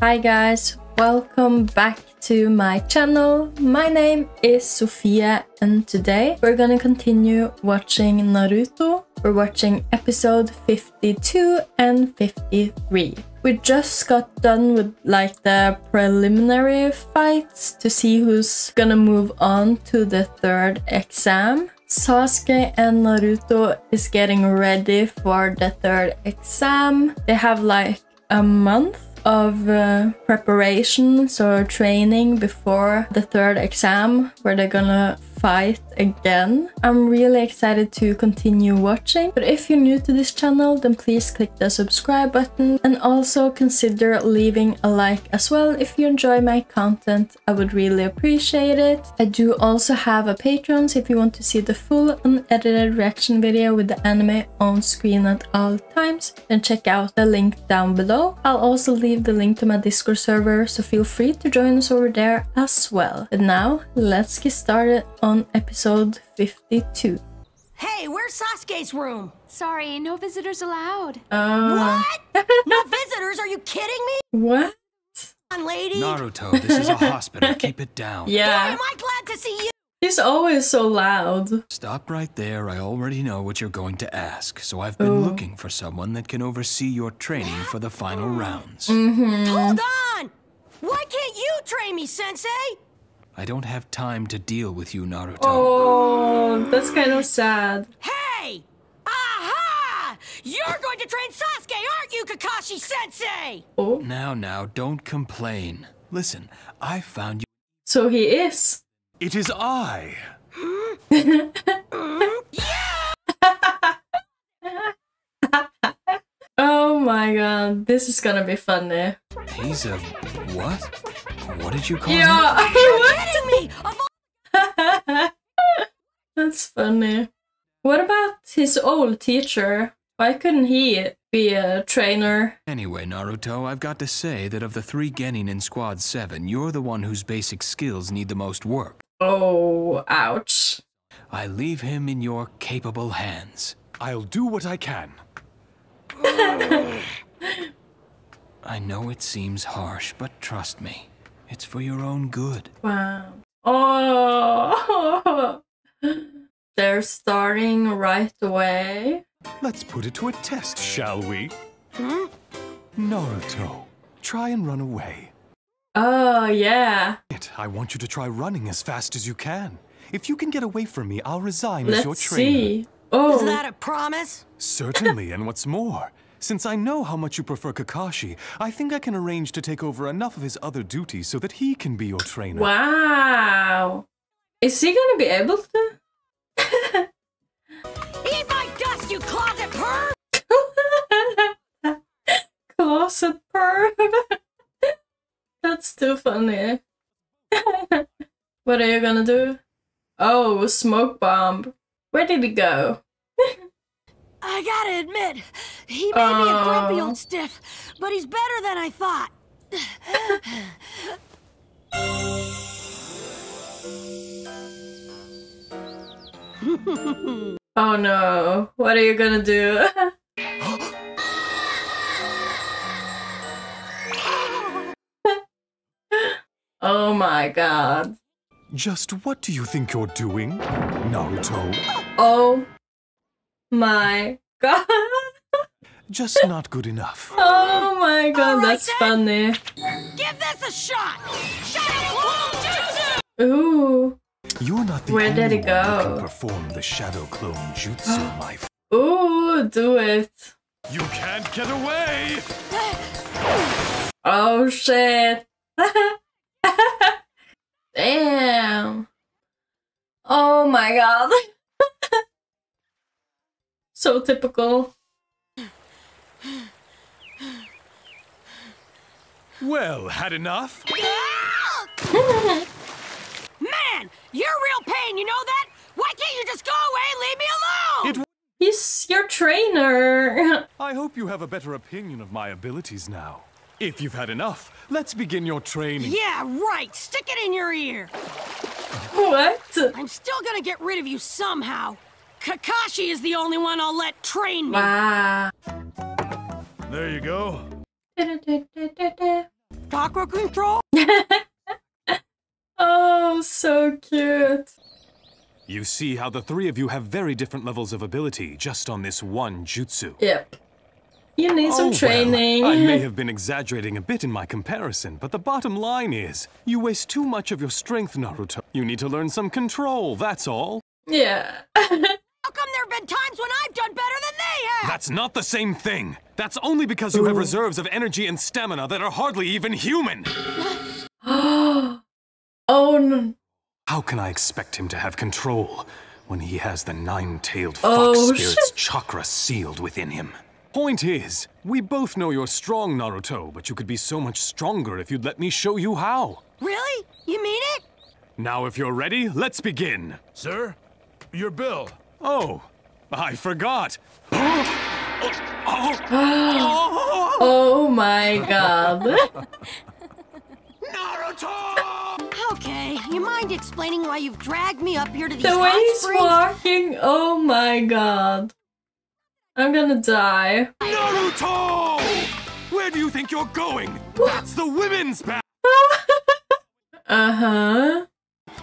Hi guys, welcome back to my channel. My name is Sofia and today we're gonna continue watching Naruto. We're watching episode 52 and 53. We just got done with like the preliminary fights to see who's gonna move on to the third exam. Sasuke and Naruto is getting ready for the third exam. They have like a month of uh, preparation, so training before the third exam where they're gonna fight again. I'm really excited to continue watching, but if you're new to this channel, then please click the subscribe button and also consider leaving a like as well if you enjoy my content. I would really appreciate it. I do also have a Patreon, so if you want to see the full unedited reaction video with the anime on screen at all times, then check out the link down below. I'll also leave the link to my Discord server, so feel free to join us over there as well. But now, let's get started on episode 52. Hey, where's Sasuke's room? Sorry, no visitors allowed. Uh, What? no visitors? Are you kidding me? What? On, lady. Naruto, this is a hospital. Keep it down. Yeah. Boy, Yeah, am I glad to see you. he's always so loud. Stop right there. I already know what you're going to ask, so I've been Oh. looking for someone that can oversee your training for the final rounds. Mm-hmm. Hold on. Why can't you train me, Sensei? I don't have time to deal with you, Naruto. Oh, that's kind of sad. Hey! Aha! You're going to train Sasuke, aren't you, Kakashi Sensei? Oh, Now, now, don't complain. Listen, I found you. so he is. It is I. Oh my god, this is gonna be funny. Eh? He's a what? What did you call him? Yeah, Kidding me? Of all that's funny. What about his old teacher? Why couldn't he be a trainer? Anyway, Naruto, I've got to say that of the three Genin in Squad 7, you're the one whose basic skills need the most work. Oh, ouch. I leave him in your capable hands. I'll do what I can. I know it seems harsh, but trust me, it's for your own good. Wow. Oh, they're starting right away. Let's put it to a test, shall we? Hmm? Naruto, try and run away. Oh, yeah. I want you to try running as fast as you can. If you can get away from me, I'll resign as your trainer. Let's trainer. see. Oh, Is that a promise? Certainly, and what's more, since I know how much you prefer Kakashi, I think I can arrange to take over enough of his other duties so that he can be your trainer. wow. Is he gonna be able to? Eat my dust, you closet perv! Closet perv. That's too funny. what are you gonna do? Oh, a smoke bomb. Where did he go? I gotta admit, he may be a grumpy old stiff, but he's better than I thought. Oh no. What are you gonna do? oh my god. Just what do you think you're doing, Naruto? Oh my god. Just not good enough. Oh my god, Alright that's then. funny. Give this a shot! Shadow Clone Jutsu! Ooh. You're not the Where only did it one who can perform the Shadow Clone Jutsu, my f- Ooh, do it. You can't get away! Oh shit. Damn. Oh my god. so typical. Well, had enough? Man, you're real pain, you know that? Why can't you just go away and leave me alone? It He's your trainer. I hope you have a better opinion of my abilities now. If you've had enough, let's begin your training. Yeah, right. Stick it in your ear. what? I'm still gonna get rid of you somehow. Kakashi is the only one I'll let train me. Wow. There you go. chakra control? Oh, so cute. You see how the three of you have very different levels of ability just on this one jutsu. Yep. You need some Oh, well, training. I may have been exaggerating a bit in my comparison, but the bottom line is you waste too much of your strength, Naruto. You need to learn some control, that's all. yeah. How come there have been times when I've done better than they have? That's not the same thing. That's only because you have oh. reserves of energy and stamina that are hardly even human. oh no. How can I expect him to have control when he has the nine-tailed oh, fox Oh, spirit's shit. chakra sealed within him? Point is, we both know you're strong, Naruto, but you could be so much stronger if you'd let me show you how. Really? You mean it? Now, if you're ready, let's begin. Sir, your bill. Oh, I forgot. Oh my god. Naruto! Okay, you mind explaining why you've dragged me up here to these the way he's springs? walking. Oh my god. I'm gonna die. Naruto! Where do you think you're going? That's the women's bath. Uh huh.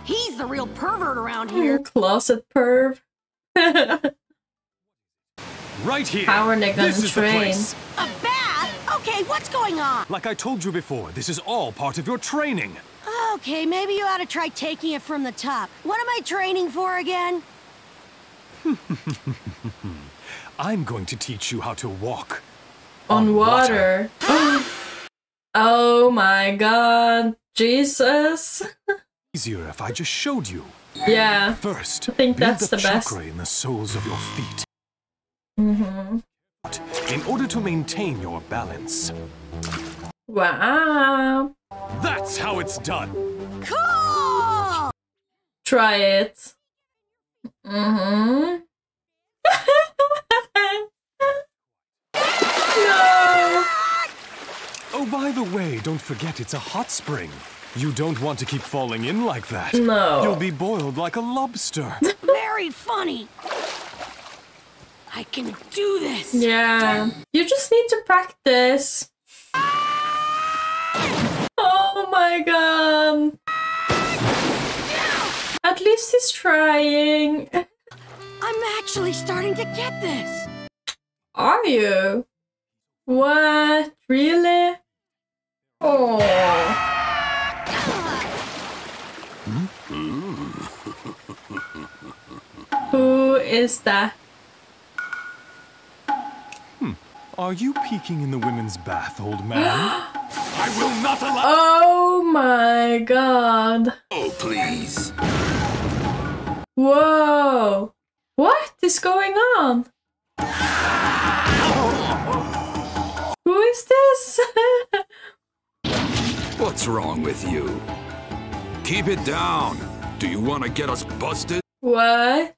He's the real pervert around here. Closet perv. Right here. How are they gonna this is train? the place. A bath? Okay, what's going on? Like I told you before, this is all part of your training. Okay, maybe you ought to try taking it from the top. What am I training for again? I'm going to teach you how to walk. On On water. oh my god. Jesus. Easier if I just showed you. Yeah. First, I think build that's the, the best. chakra in the soles of your feet. Mm-hmm. In order to maintain your balance. Wow. That's how it's done. Cool! Try it. Mm-hmm. no. Oh, by the way, don't forget it's a hot spring. You don't want to keep falling in like that. No. You'll be boiled like a lobster. Very funny. I can do this. Yeah. You just need to practice. Oh my god. At least he's trying. I'm actually starting to get this. Are you? What? Really? Oh. Who is that? Are you peeking in the women's bath, old man? I will not allow. Oh my god. Oh, please. Whoa. What is going on? Who is this? What's wrong with you? Keep it down. Do you want to get us busted? what?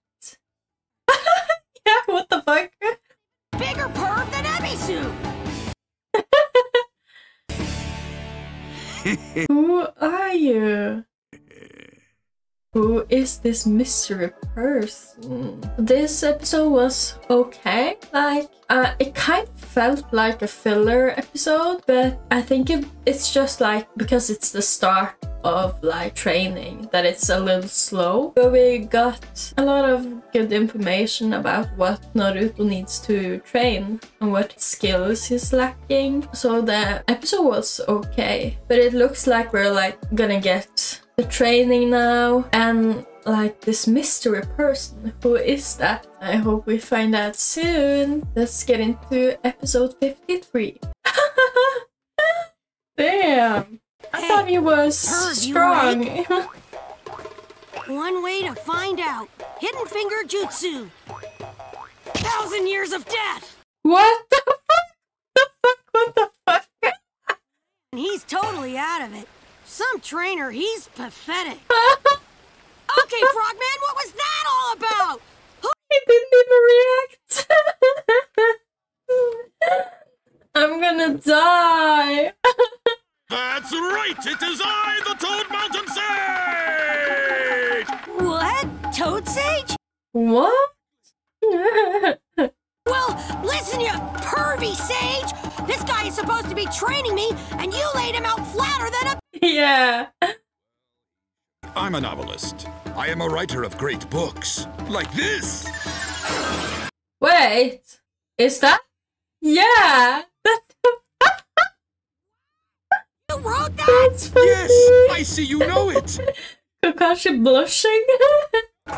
Who are you? Who is this mystery person? This episode was okay. Like, uh, it kind of felt like a filler episode, but I think it, it's just like because it's the start of like training that it's a little slow. But we got a lot of good information about what Naruto needs to train and what skills he's lacking. So the episode was okay, but it looks like we're like gonna get the training now and like this mystery person. Who is that? I hope we find out soon. Let's get into episode 53. Damn. I Hey, thought he was Perv, you strong. One way to find out. Hidden finger jutsu. Thousand years of death. what the fuck? The fuck? What the fuck? And he's totally out of it. Some trainer, he's pathetic. Okay, Frogman, what was that all about? He didn't even react. I'm gonna die. That's right. It is I, the Toad Mountain Sage. What? Toad Sage? what? Well, listen, you pervy sage! This guy is supposed to be training me, and you laid him out flatter than a. Yeah. I'm a novelist. I am a writer of great books. Like this. Wait. Is that? Yeah. That's, You wrote that? Yes, I see you know it. Kakashi blushing.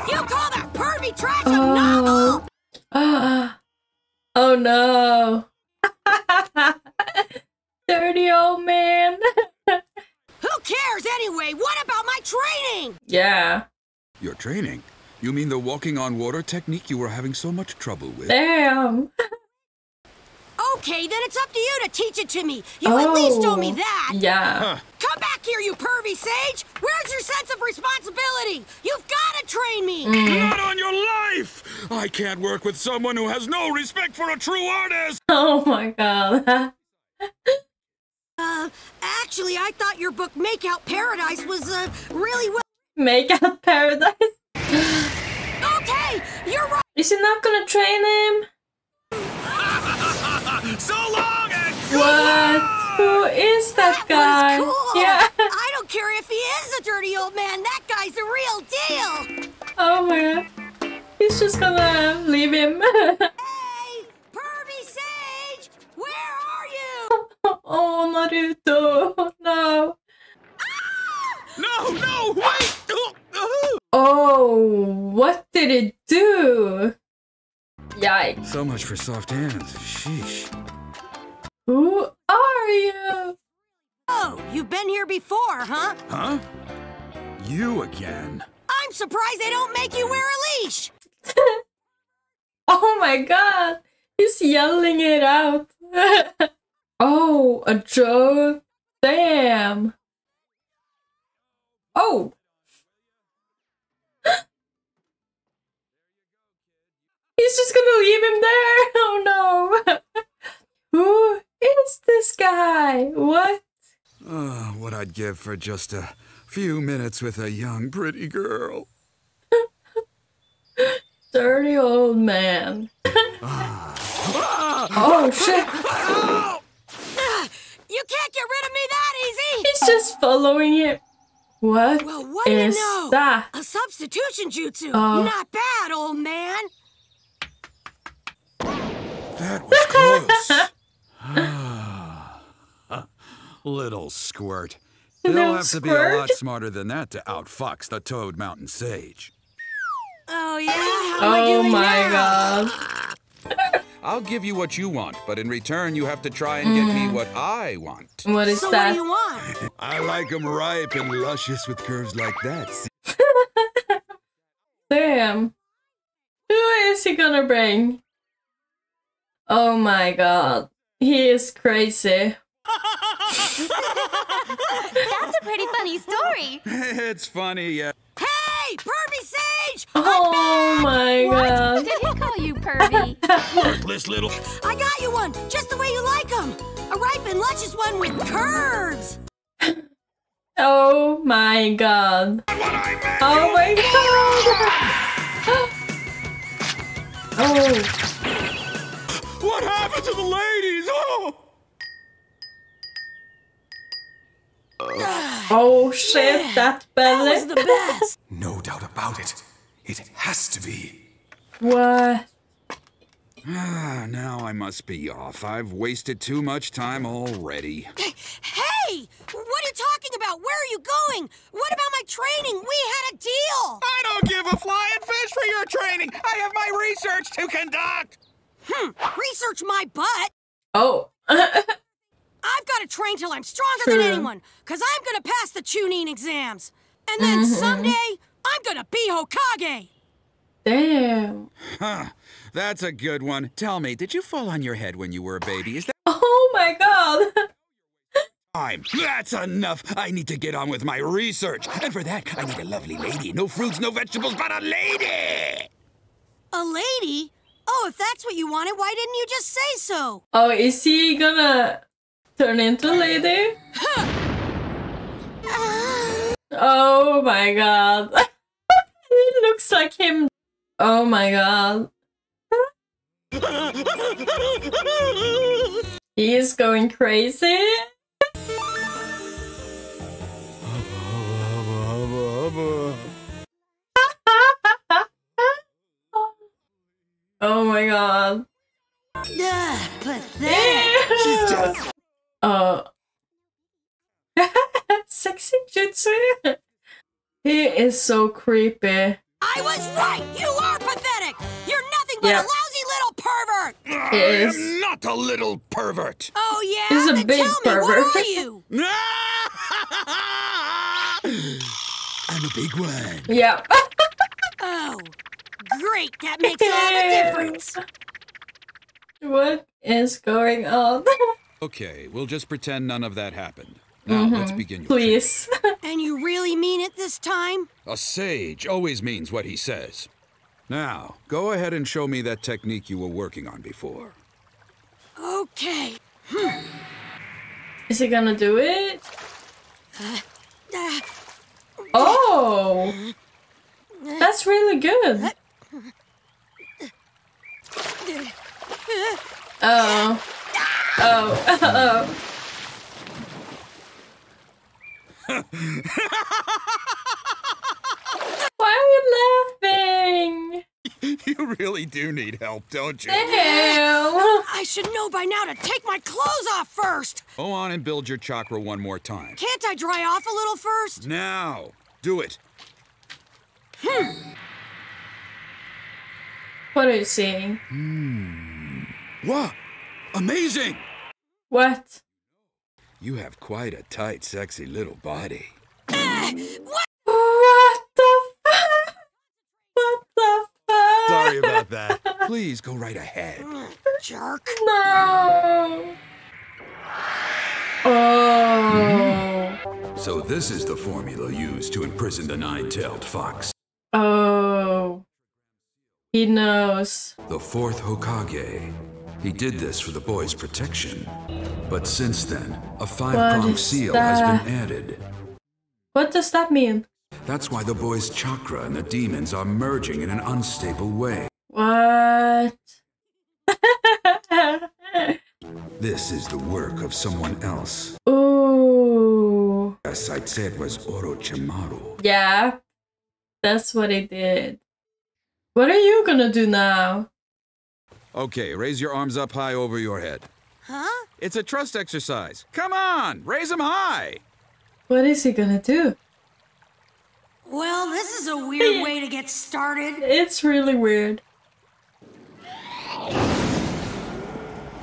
You call that pervy trash a Oh. novel? Ah. oh no. Dirty old man. Who cares anyway? What about my training? yeah. Your training? You mean the walking on water technique you were having so much trouble with? Damn. Okay, then it's up to you to teach it to me. You at least owe me Oh. that. Yeah. Come back here, you pervy sage! Where's your sense of responsibility? You've got to train me! Mm. Not on your life! I can't work with someone who has no respect for a true artist! Oh my god. Uh, actually, I thought your book Makeout Paradise was, uh, really well. Make out paradise. Okay, you're right! Is he not gonna train him? Is that guy? was cool! Yeah. I don't care if he is a dirty old man, that guy's a real deal! Oh my god. He's just gonna leave him. Hey, pervy sage! Where are you? oh, Naruto. No. Ah! No, no, wait! Oh, what did it do? Yikes. So much for soft hands. Sheesh. Who are you? Oh, you've been here before, huh? Huh? You again. I'm surprised they don't make you wear a leash! Oh my god. He's yelling it out. oh, a joke. Damn. Oh. He's just gonna leave him there. Oh no. Who is this guy? What? Oh, what I'd give for just a few minutes with a young, pretty girl. Dirty old man. Ah. oh shit. You can't get rid of me that easy! He's just following it. What Well, what do you is know? that? A substitution jutsu! Oh. Not bad, old man! That was close. Little squirt. He'll Little have to be a lot smarter than that to outfox the Toad Mountain Sage. Oh, yeah? How am I Oh doing my now? god. I'll give you what you want, but in return, you have to try and get me mm-hmm. what I want. What is So, what that? do you want? I like 'em ripe and luscious with curves like that. see? Damn. Who is he gonna bring? Oh my god. He is crazy. That's a pretty funny story. it's funny, yeah. Hey, Pervy Sage! Oh my god. Did he call you pervy? Worthless little. I got you one, just the way you like them. A ripe and luscious one with curves. Oh my god. Oh my god. oh. What happened to the ladies? Oh! Oh shit, that That was belly. the best. No doubt about it. It has to be. What? Ah, now I must be off. I've wasted too much time already. Hey, what are you talking about? Where are you going? What about my training? We had a deal. I don't give a flying fish for your training. I have my research to conduct. Hmm, Research my butt. Oh. I've got to train till I'm stronger than True. anyone, because I'm going to pass the Chunin exams. And then mm-hmm. someday, I'm going to be Hokage. Damn. Huh. That's a good one. Tell me, did you fall on your head when you were a baby? Is that Oh my god. time? That's enough. I need to get on with my research. And for that, I need a lovely lady. No fruits, no vegetables, but a lady. A lady? Oh, if that's what you wanted, why didn't you just say so? Oh, is he gonna turn into a lady? Oh my god. it looks like him. Oh my god. He is going crazy. oh my god. Ugh, pathetic. She's just Oh. Sexy jutsu. He is so creepy. I was right. You are pathetic. You're nothing but Yeah. a lousy little pervert. I is. am not a little pervert. Oh yeah. He's a then big tell me, pervert. what are you? I'm a big one. Yeah. Oh, great. That makes all the difference. what is going on? Okay, we'll just pretend none of that happened. Now, let's begin your Please. And you really mean it this time? A sage always means what he says. Now, go ahead and show me that technique you were working on before. Okay. Is he gonna do it? Uh, Oh! That's really good. Oh. Oh. Oh. Why are you laughing? You really do need help, don't you? Ew. I should know by now to take my clothes off first. Go on and build your chakra one more time. Can't I dry off a little first? Now, do it. Hmm. What are you seeing? Hmm. What? Amazing! What? You have quite a tight, sexy little body. Ah, what? What the fuck? What the fuck? Sorry about that. Please go right ahead. Jerk. No. Oh. So this is the formula used to imprison the nine-tailed fox. Oh. He knows. The fourth Hokage. He did this for the boy's protection. But since then, a five-pronged seal that? has been added. What does that mean? That's why the boy's chakra and the demons are merging in an unstable way. What? This is the work of someone else. Ooh. As I said it was Orochimaru. Yeah. That's what he did. What are you gonna do now? Okay, raise your arms up high over your head. Huh? It's a trust exercise. Come on, raise them high. What is he gonna do? Well, this is a weird way to get started. It's really weird.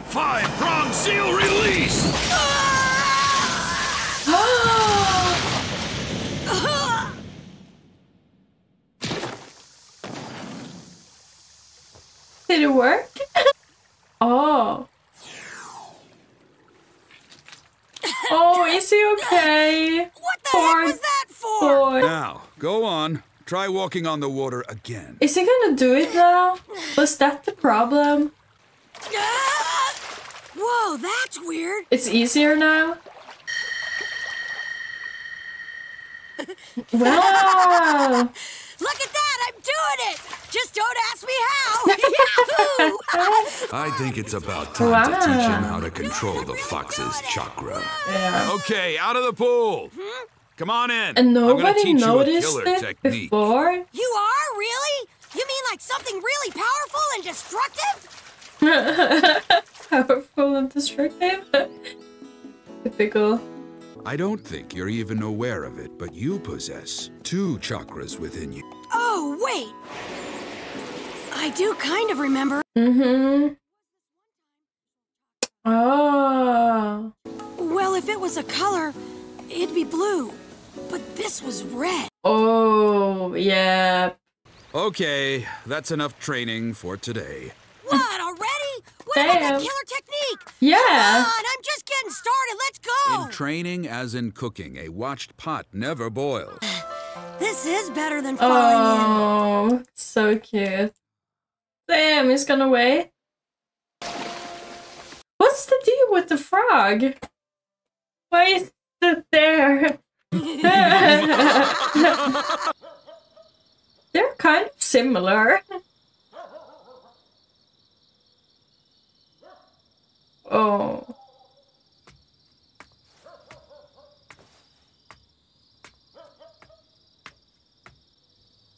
Five prong seal release! Ah! Did it work? oh. Oh, is he okay? What the Poor heck was that for? Boy. Now, go on. Try walking on the water again. Is he gonna do it now? Was that the problem? Whoa, that's weird. It's easier now? Wow! Look at that, I'm doing it. Just don't ask me how. Yahoo! I think it's about time to teach him how to control the fox's chakra. Yeah. Okay, out of the pool. Hmm? Come on in. And I'm gonna nobody teach you a noticed killer it technique. before? you are really? You mean like something really powerful and destructive? Powerful and destructive. Typical. I don't think you're even aware of it, but you possess two chakras within you. Oh, wait. I do kind of remember. Mm-hmm. Oh. Well, if it was a color, it'd be blue. But this was red. Oh, yeah. Okay, that's enough training for today. What, already? What about that Damn. killer technique? Yeah. Come on, I'm just getting started. Let's go. In training, as in cooking, a watched pot never boils. this is better than falling Oh, so cute. Damn, he's gonna wait. What's the deal with the frog? Why is it there? They're kind of similar. Oh.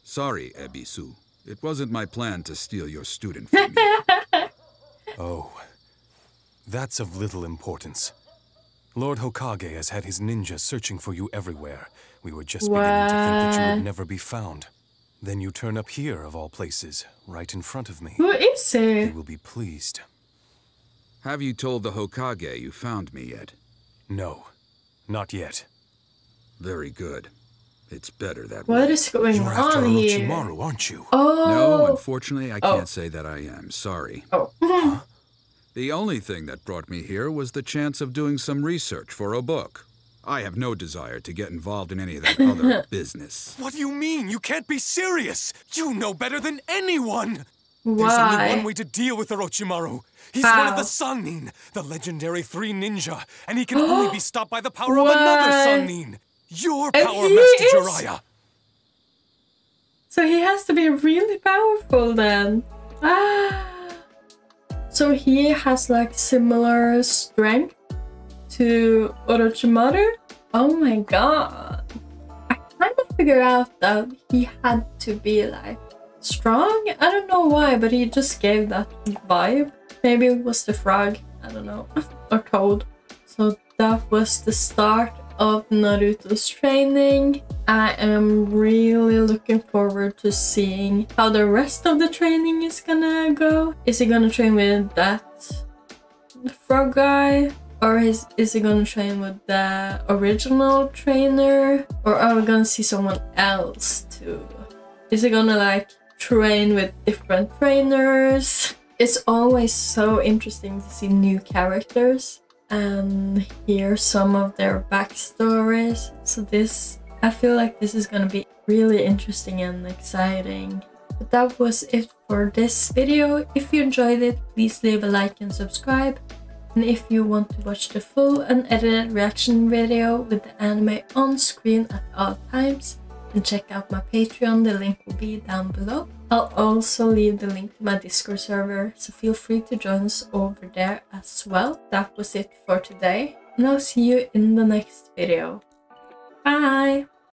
Sorry, Ebisu. It wasn't my plan to steal your student from you. oh, that's of little importance. Lord Hokage has had his ninjas searching for you everywhere. We were just what? beginning to think that you would never be found. Then you turn up here, of all places, right in front of me. Who is it? He will be pleased. Have you told the Hokage you found me yet? No, not yet. Very good. It's better that What way. What is going You're after on here? Orochimaru, aren't you? Oh. No, unfortunately, I Oh. can't say that I am. Sorry. Oh. The only thing that brought me here was the chance of doing some research for a book. I have no desire to get involved in any of that other business. What do you mean? You can't be serious! You know better than anyone! There's only one way to deal with Orochimaru. He's one of How? the Sannin, the legendary three ninja, and he can only be stopped by the power of another? Sannin. Your And power, Master is- Jiraiya. So he has to be really powerful then. Ah. So he has like similar strength to Orochimaru? Oh my god. I kind of figured out that he had to be like strong. I don't know why, but he just gave that vibe. Maybe it was the frog. I don't know. or Toad. So that was the start of Naruto's training. I am really looking forward to seeing how the rest of the training is gonna go. Is he gonna train with that frog guy? Or is, is he gonna train with the original trainer? Or are we gonna see someone else too? Is he gonna like train with different trainers? It's always so interesting to see new characters and hear some of their backstories. So this, I feel like this is gonna be really interesting and exciting. But that was it for this video. If you enjoyed it, please leave a like and subscribe. And if you want to watch the full unedited reaction video with the anime on screen at all times, then check out my Patreon, the link will be down below. I'll also leave the link to my Discord server, so feel free to join us over there as well. That was it for today, and I'll see you in the next video. Bye!